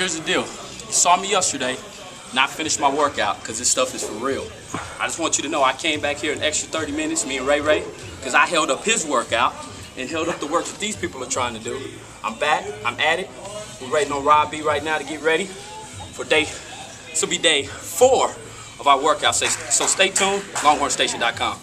Here's the deal. You saw me yesterday, not finished my workout because this stuff is for real. I just want you to know I came back here an extra 30 minutes, me and Ray Ray, because I held up his workout and held up the work that these people are trying to do. I'm back, I'm at it. We're waiting on Rob B right now to get ready for day, this will be day four of our workout. So stay tuned, longhornstation.com.